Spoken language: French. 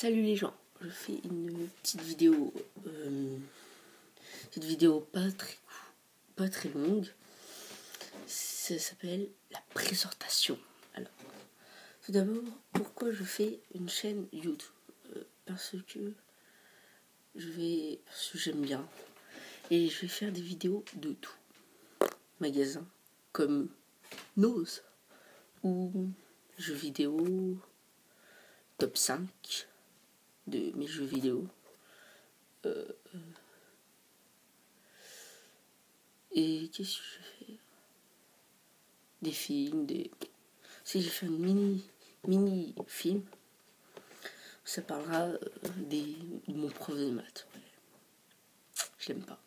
Salut les gens, je fais une petite vidéo, euh, vidéo pas très, pas très longue. Ça s'appelle la présentation. Alors, tout d'abord, pourquoi je fais une chaîne YouTube? Euh, Parce que je vais, parce que j'aime bien. Et je vais faire des vidéos de tout, magasin comme Nose ou jeux vidéo top 5 de mes jeux vidéo. Euh, et qu'est-ce que je fais? Des films, des. Si j'ai fait un mini, mini film, ça parlera euh, des, de mon prof de maths. Je l'aime pas.